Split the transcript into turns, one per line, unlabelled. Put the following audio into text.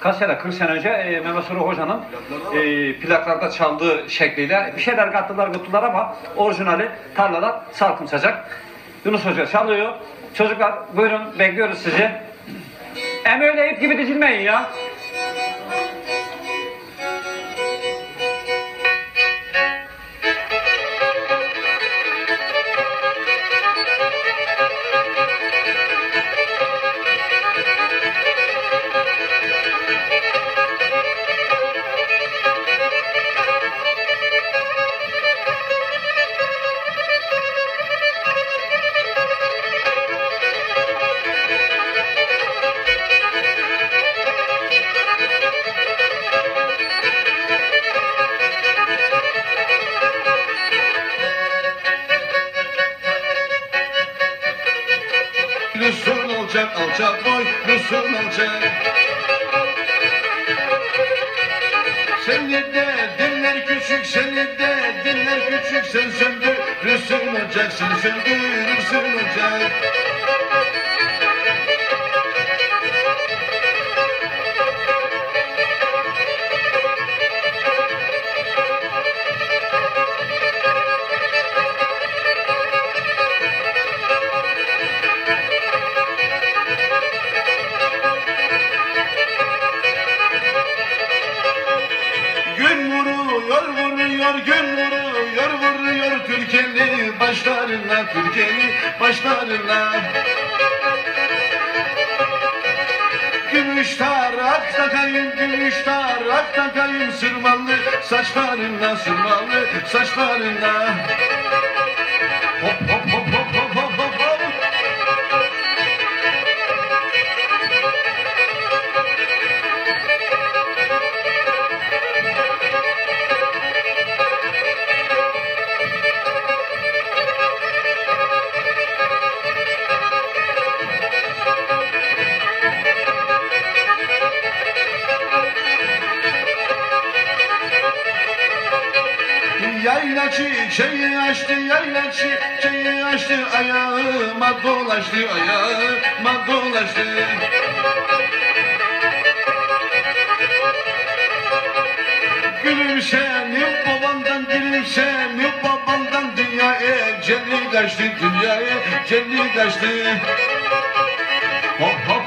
kaç sene, 40 sene önce e, Mehmet Suru Hoca'nın e, plaklarda çaldığı şekliyle bir şeyler kattılar kattılar ama orijinali tarlada salkımsacak. Yunus Hoca çalıyor. Çocuklar buyurun bekliyoruz sizi. Hem öyle ip gibi dizilmeyin ya.
Olacak alçak boy Resul olacak Seni de diller küçük seni de diller küçük sen söndür Resul olacak sen söndür Resul olacak Gün vuruyor vuruyor gün vuruyor vuruyor Türkiye'li başlarına Türkiye'li başlarına. Gümüş tarak takayım gümüş tarak takayım Sırmalı saçlarına sırmalı saçlarına. Hop hop Yayla çiçeği açtı, yayla çiçeği açtı Ayağıma dolaştı, ayağıma dolaştı. Gülüm senin babandan, gülüm senin babandan Dünya eceli kaçtı, dünya eceli kaçtı. Hop hop